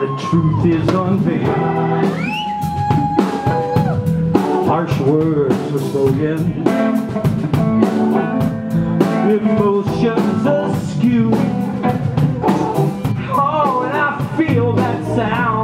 the truth is unveiled. Harsh words are spoken. Emotions askew. Oh, and I feel that sound.